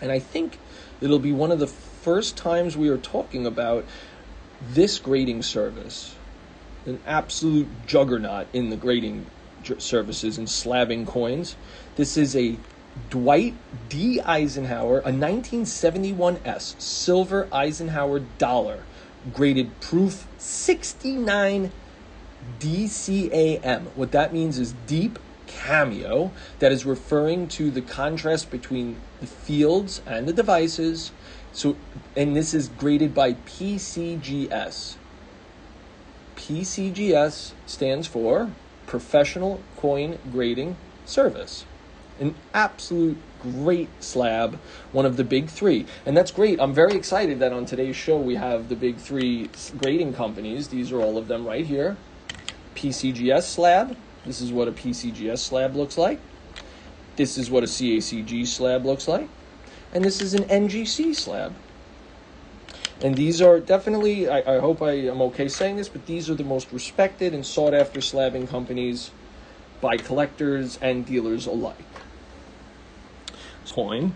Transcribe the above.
And I think it'll be one of the first times we are talking about this grading service, an absolute juggernaut in the grading services and slabbing coins. This is a Dwight D. Eisenhower, a 1971S silver Eisenhower dollar, graded proof 69 DCAM. What that means is deep cameo, that is referring to the contrast between the fields and the devices. So, and this is graded by PCGS. PCGS stands for Professional Coin Grading Service. An absolute great slab, one of the big three. And that's great. I'm very excited that on today's show we have the big three grading companies. These are all of them right here. PCGS slab. This is what a PCGS slab looks like. This is what a CACG slab looks like. And this is an NGC slab. And these are definitely, I, I hope I am okay saying this, but these are the most respected and sought after slabbing companies by collectors and dealers alike. Coin